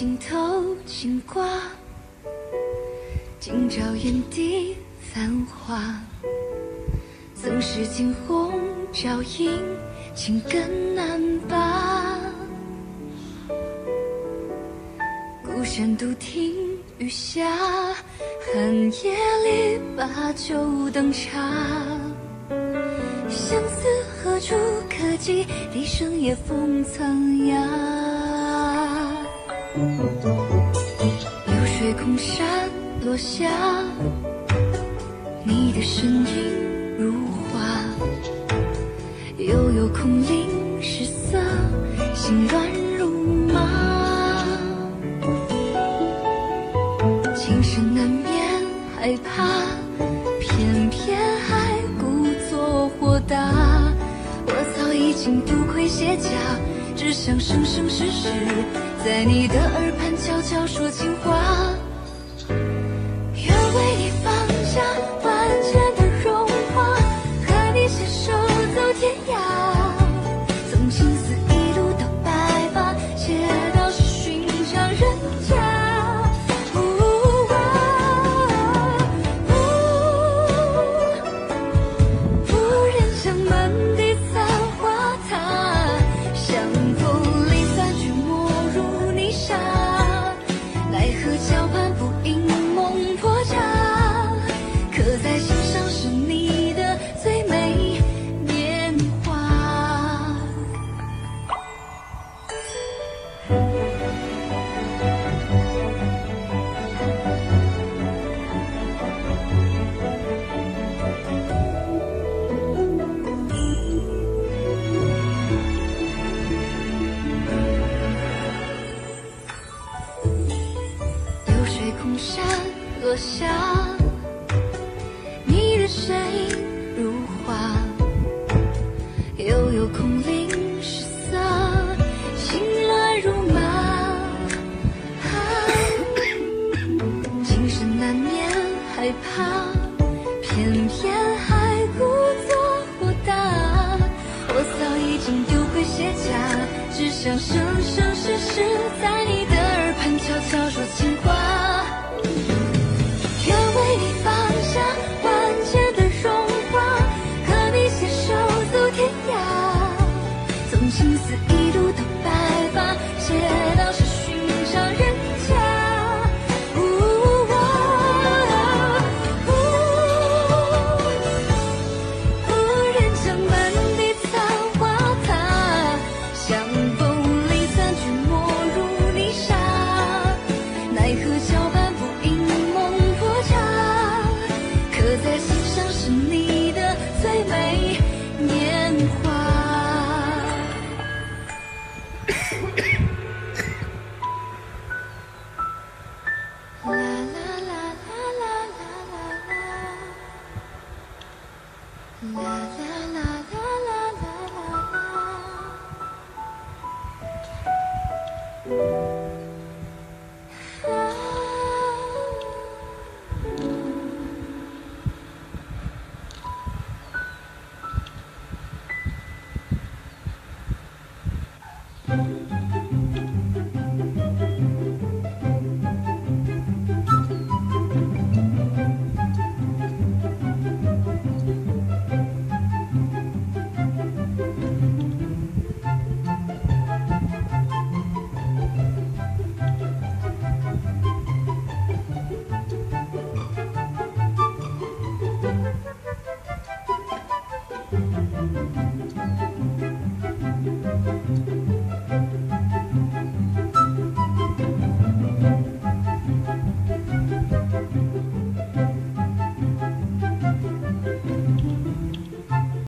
心头牵挂，今朝眼底繁华。曾是惊鸿照影，情根难拔。孤山独听雨下，寒夜里把酒当茶。相思何处可寄？笛声也风苍哑。流水空山落下，你的身影如画。悠悠空灵失色，心乱如麻。情深难免害怕，偏偏还故作豁达。我早已经不盔卸甲，只想生生世世在你的耳畔悄悄说情话。想啦啦啦啦啦啦啦！